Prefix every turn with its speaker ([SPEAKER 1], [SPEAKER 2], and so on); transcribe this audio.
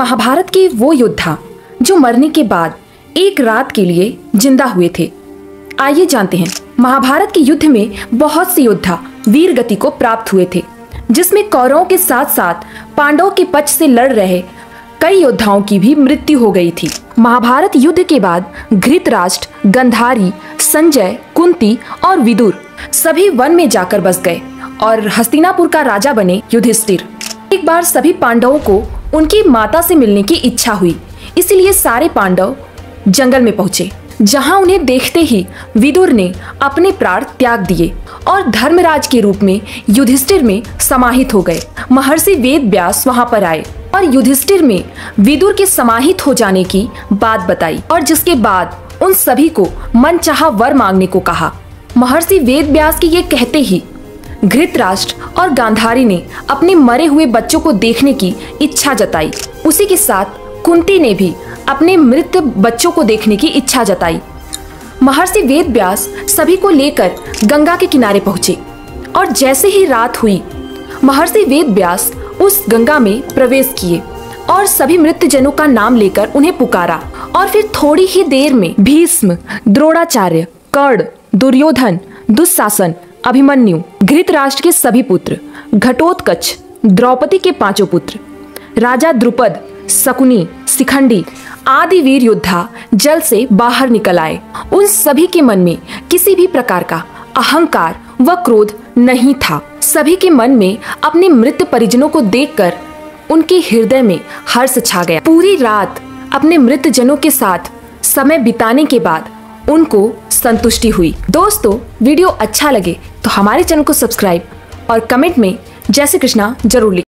[SPEAKER 1] महाभारत के वो योद्धा, जो मरने के बाद एक रात के लिए ज़िंदा हुए थे। आइए जानते हैं, महाभारत के युद्ध में बहुत से योद्धा वीर गति को प्राप्त हुए थे, जिसमें कौरवों के साथ साथ पांडवों के पक्ष से लड़ रहे कई योद्धाओं की भी मृत्यु हो गई थी। महाभारत युद्ध के बाद घृतराष्ट्र गंधारी, संजय, कुंती और विदुर सभी वन में जाकर बस गए और हस्तिनापुर का राजा बने युधिष्ठिर। एक बार सभी पांडवों को उनकी माता से मिलने की इच्छा हुई। इसलिए सारे पांडव जंगल में पहुँचे, जहाँ उन्हें देखते ही विदुर ने अपने प्राण त्याग दिए और धर्मराज के रूप में युधिष्ठिर में समाहित हो गए। महर्षि वेद व्यास वहाँ पर आए और युधिष्ठिर में विदुर के समाहित हो जाने की बात बताई और जिसके बाद उन सभी को मन चाह वर मांगने को कहा। महर्षि वेद व्यास के ये कहते ही घृतराष्ट्र और गांधारी ने अपने मरे हुए बच्चों को देखने की इच्छा जताई। उसी के साथ कुंती ने भी अपने मृत बच्चों को देखने की इच्छा जताई। महर्षि वेद व्यास सभी को लेकर गंगा के किनारे पहुँचे और जैसे ही रात हुई, महर्षि वेद व्यास उस गंगा में प्रवेश किए और सभी मृत जनों का नाम लेकर उन्हें पुकारा और फिर थोड़ी ही देर में भीष्म, द्रोणाचार्य, कर्ण, दुर्योधन दुशासन अभिमन्यु घृतराष्ट्र के सभी पुत्र, घटोत्कच, द्रौपदी के पाँचों पुत्र, राजा द्रुपद, शकुनी, शिखंडी आदि वीर योद्धा जल से बाहर निकल आए। उन सभी के मन में किसी भी प्रकार का अहंकार व क्रोध नहीं था। सभी के मन में अपने मृत परिजनों को देखकर उनके हृदय में हर्ष छा गया। पूरी रात अपने मृत जनों के साथ समय बिताने के बाद उनको संतुष्टि हुई। दोस्तों, वीडियो अच्छा लगे तो हमारे चैनल को सब्सक्राइब और कमेंट में जय श्री कृष्णा ज़रूर लिखें